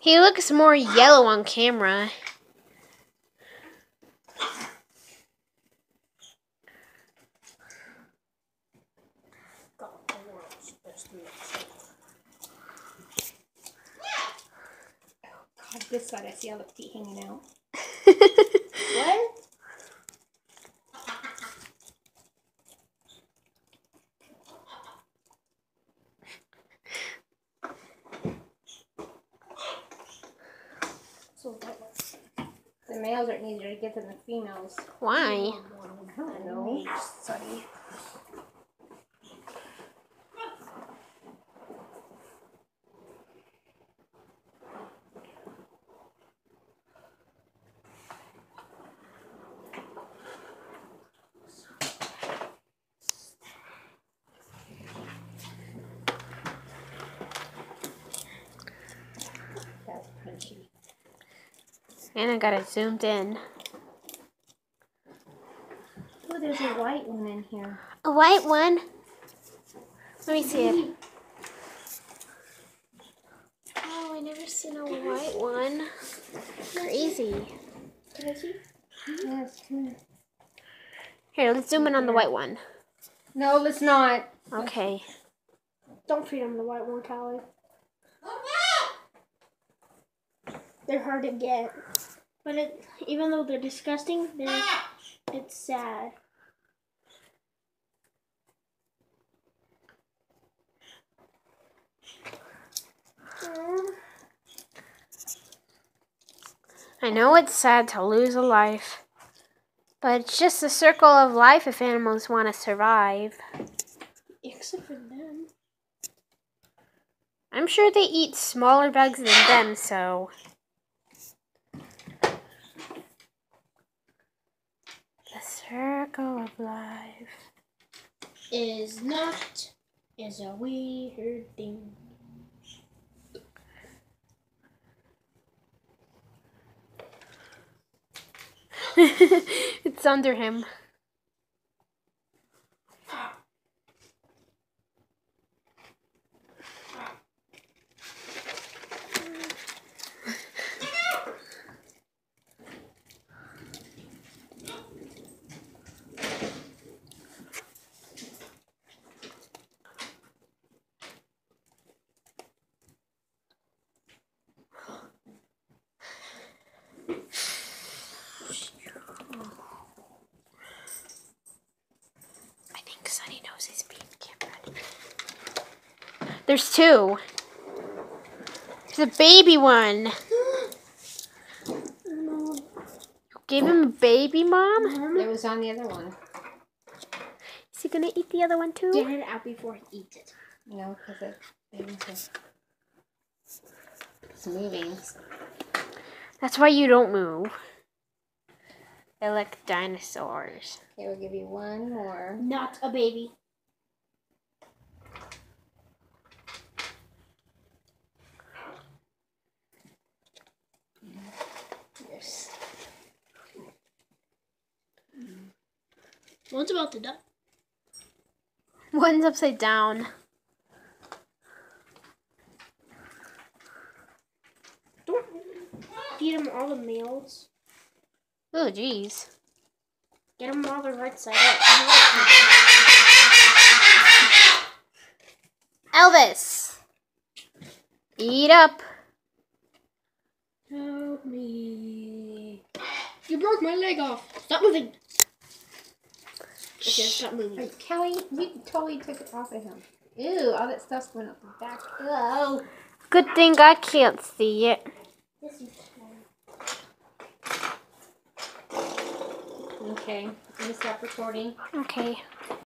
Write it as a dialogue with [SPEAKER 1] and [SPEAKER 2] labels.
[SPEAKER 1] He looks more yellow on camera.
[SPEAKER 2] Got the world's best milkshake. God, this side I see all the feet hanging out. What? So what? The males are easier to get than the females.
[SPEAKER 1] Why?
[SPEAKER 2] I know. Sorry. That's punchy.
[SPEAKER 1] And I got it zoomed in.
[SPEAKER 2] Oh, there's a white one in here.
[SPEAKER 1] A white one. Let me see it. Oh, I never seen a white one. Crazy.
[SPEAKER 2] Can I see? Yes.
[SPEAKER 1] Here, let's zoom in on the white one.
[SPEAKER 2] No, let's not.
[SPEAKER 1] Okay.
[SPEAKER 2] Don't feed them the white one, Callie. They're hard to get. But it, even though they're disgusting, they're, it's sad.
[SPEAKER 1] I know it's sad to lose a life, but it's just the circle of life if animals want to survive.
[SPEAKER 2] Except for them.
[SPEAKER 1] I'm sure they eat smaller bugs than them, so. The circle of life.
[SPEAKER 2] Is not is a weird thing.
[SPEAKER 1] it's under him. I think Sonny knows he's being cameraed. There's two. There's a baby one.
[SPEAKER 2] No.
[SPEAKER 1] Give him a baby, mom.
[SPEAKER 2] It was on the other one.
[SPEAKER 1] Is he gonna eat the other one too?
[SPEAKER 2] Get it out before he eats it. No, because it it's, it's moving.
[SPEAKER 1] That's why you don't move. They're like dinosaurs.
[SPEAKER 2] Okay, we'll give you one more.
[SPEAKER 3] Not a baby.
[SPEAKER 2] Yes.
[SPEAKER 3] One's about to die.
[SPEAKER 1] One's upside down.
[SPEAKER 3] Don't feed them all the males.
[SPEAKER 1] Oh, jeez.
[SPEAKER 3] Get them all the right side up.
[SPEAKER 1] Elvis! Eat up.
[SPEAKER 3] Help me. You broke my leg off. Stop moving. Okay, stop moving.
[SPEAKER 2] Wait, Kelly, you totally took it off of him. Ew, all that stuff's going up the back. Oh.
[SPEAKER 1] Good thing I can't see it.
[SPEAKER 3] Yes, you can.
[SPEAKER 2] Okay, let me stop recording.
[SPEAKER 1] Okay.